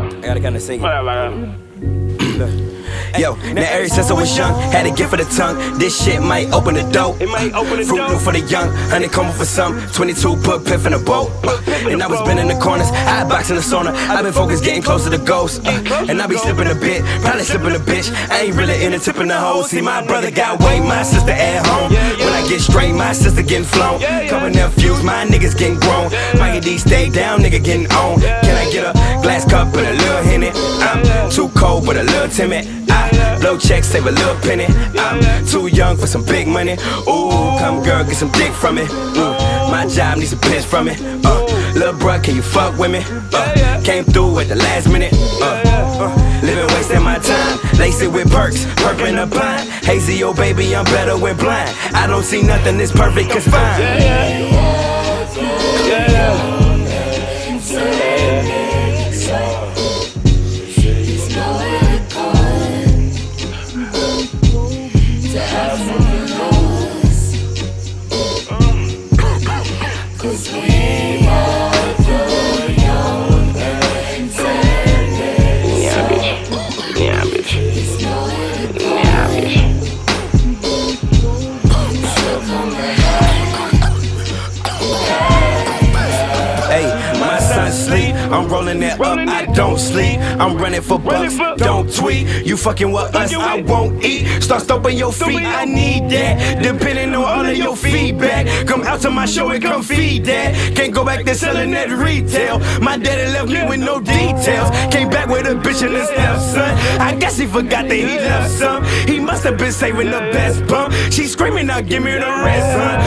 I gotta kinda sing. Yo, now ever since I was young, had a gift for the tongue. This shit might open the door. It might open the Fruit door. for the young, honeycomb for some. 22 put piff in a boat. And I was been in the corners, I box in the sauna. i been focused, getting closer to ghosts. Uh, and I be slipping a bit, probably slipping a bitch. I ain't really into tipping the hole. See, my brother got weight, my sister at home. When I get straight, my sister getting flown. Couple nephews, my niggas getting grown. Mikey D stay down, nigga getting on. Cup a little henny? I'm too cold, but a little timid. I blow checks, save a little penny. I'm too young for some big money. Ooh, come girl, get some dick from me. Ooh, my job needs some piss from me. Uh, little bruh, can you fuck with me? Uh, came through at the last minute. Uh, uh, living wasting my time, lace it with perks, purping a blind. Hazy, oh baby, I'm better with blind. I don't see nothing that's perfect, cause fine. I'm rolling that up. I don't sleep. I'm running for bucks. Don't tweet. You fucking with us. I won't eat. Start stomping your feet. I need that. Depending on all of your feedback. Come out to my show and come feed that. Can't go back to selling at retail. My daddy left me with no details. Came back with a bitch and a stepson. I guess he forgot that he left some. He must have been saving the best bump. She screaming out, give me the rest, son.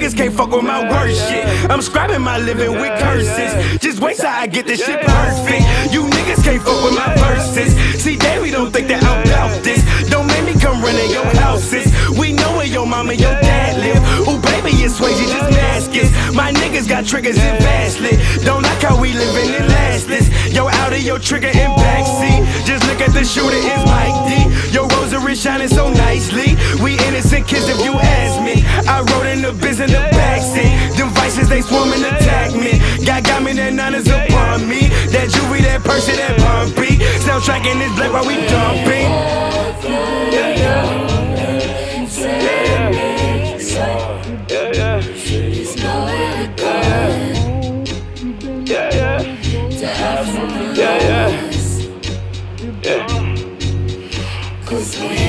Niggas can't fuck with my worst shit. I'm scribing my living with curses. Just wait till I get this shit perfect. You niggas can't fuck with my verses. See, Davey don't think that I'm about this. Don't make me come running your houses. We know where your mama and your dad live. Ooh, baby, it's Swayze, just mask it. My niggas got triggers in fastly. Don't like how we living in lastless. Yo, out of your trigger in backseat. Just look at the shooter, it's Mike D. Your rosary shining so nicely. We innocent kids if you ask me. I rode in the biz in the backseat. Them vices, they swarm and attack me. God got me that nine is upon me. That jewelry, that person, that pumpy. Soundtrack in this black while we dumping. Yeah, yeah. Yeah, yeah. Yeah, yeah. Yeah,